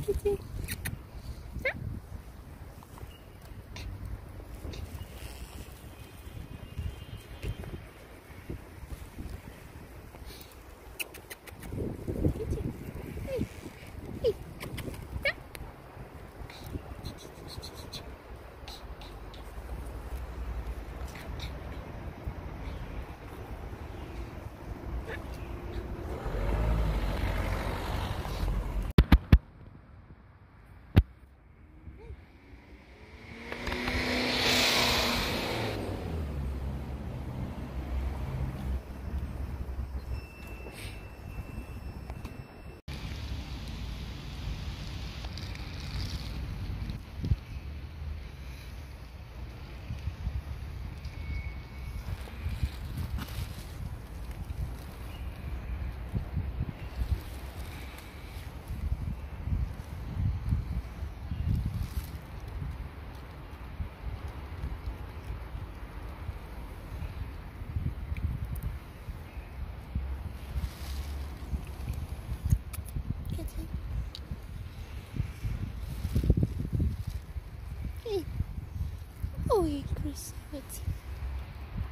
키지.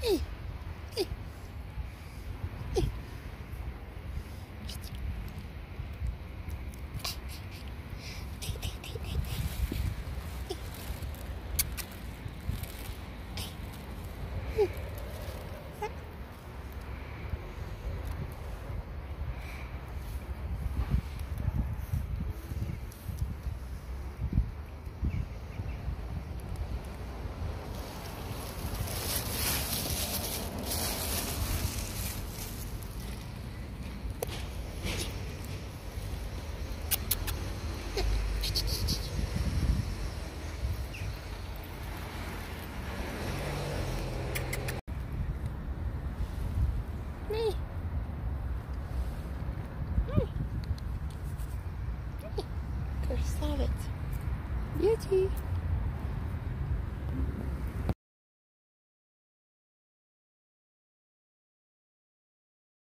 Hey. Me. Me. Me. Stop it. Beauty.